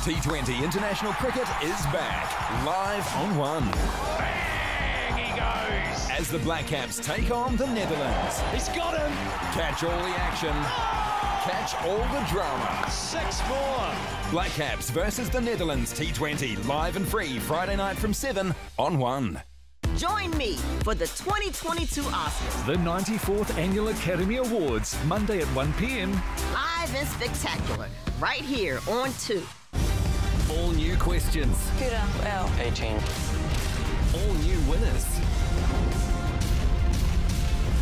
T20 International Cricket is back, live on One. Bang! He goes. As the Black Caps take on the Netherlands. He's got him. Catch all the action. Oh! Catch all the drama. 6-4. Black Caps versus the Netherlands T20, live and free Friday night from 7 on 1. Join me for the 2022 Oscars. The 94th Annual Academy Awards, Monday at 1 p.m. Live and spectacular, right here on 2. All new questions. Peter, L. 18. All new winners.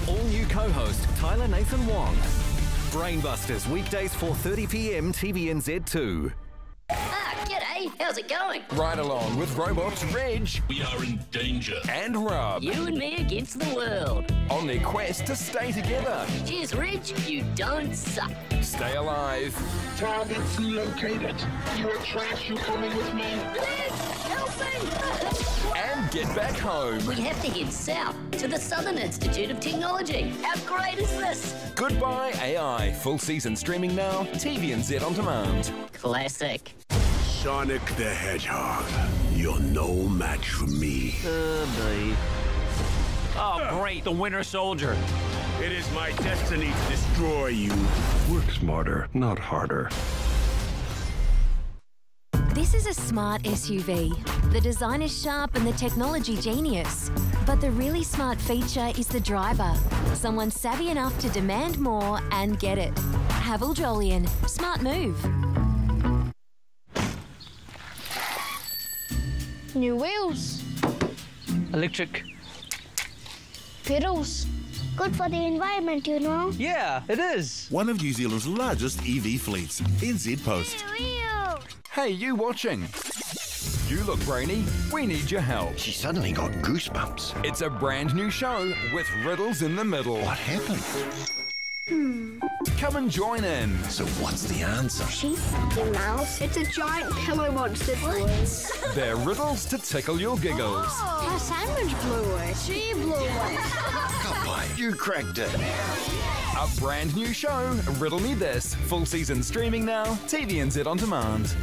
All new co-host Tyler Nathan Wong. Brainbusters weekdays 4:30 p.m. TVNZ2. How's it going? Right along with robots Reg We are in danger. and Rob You and me against the world. on their quest to stay together. Cheers, Rich. You don't suck. Stay alive. Targets located. You are trash. You're coming with me? Liz, help me. And get back home. we have to head south to the Southern Institute of Technology. How great is this? Goodbye AI. Full season streaming now. TVNZ on demand. Classic. Sonic the Hedgehog. You're no match for me. Uh, oh, great. The Winter Soldier. It is my destiny to destroy you. Work smarter, not harder. This is a smart SUV. The design is sharp and the technology genius. But the really smart feature is the driver. Someone savvy enough to demand more and get it. Haval Jolion. Smart move. New wheels, Electric. pedals. Good for the environment, you know. Yeah, it is. One of New Zealand's largest EV fleets, NZ Post. Hey, you watching? You look brainy. We need your help. She suddenly got goosebumps. It's a brand new show with riddles in the middle. What happened? Come and join in. So what's the answer? Sheep, the mouse. It's a giant pillow monster. What? They're riddles to tickle your giggles. Oh. Her sandwich blew it. She blew it. Come on, you cracked it. A brand new show, Riddle Me This. Full season streaming now. TVNZ on demand.